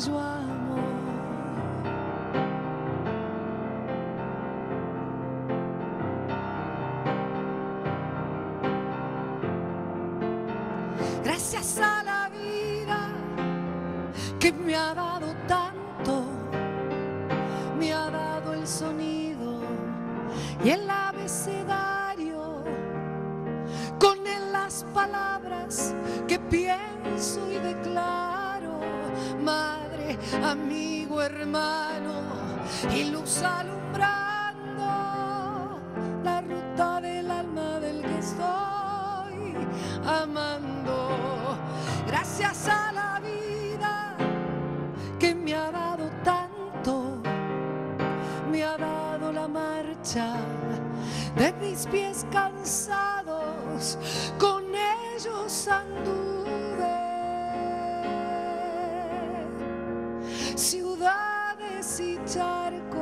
que yo amo. Gracias a la vida que me ha dado tanto, me ha dado el sonido y el abecedario, con él las palabras que pienso y declaro, amigo, hermano, y luz alumbrando la ruta del alma del que estoy amando. Gracias a la vida que me ha dado tanto, me ha dado la marcha de mis pies cansados, con ellos anduve. Ciudades y charcos,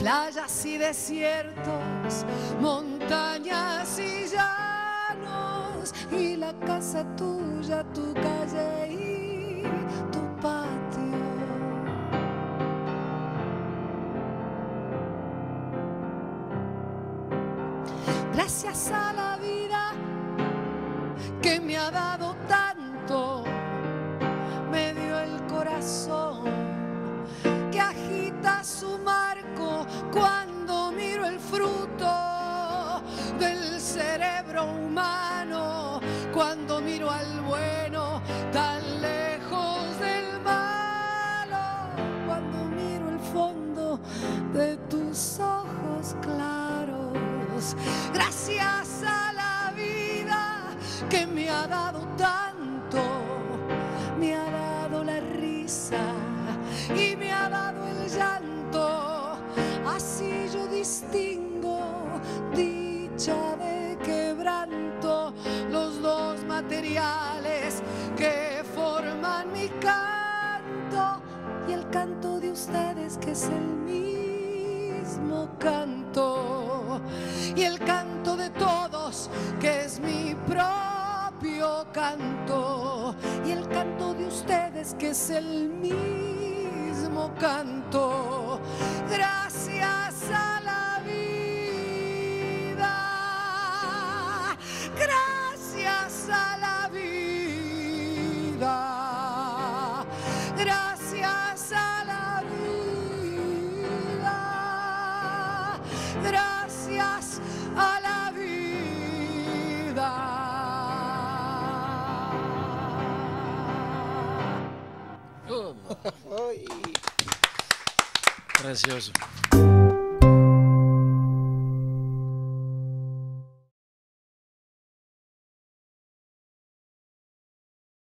playas y desiertos, montañas y llanos, y la casa tuya, tu calle y tu patio. Gracias a la vida que me ha dado cuando miro el fruto del cerebro humano, cuando miro al bueno tan lejos del malo, cuando miro el fondo de tus ojos claros. Gracias a la vida que me ha dado tanto, me ha dado la risa y me ha dado el llanto. Distingo dicha de quebranto, los dos materiales que forman mi canto y el canto de ustedes que es el mismo canto y el canto de todos que es mi propio canto y el canto de ustedes que es el mismo canto. Gracias a la vida. Precioso.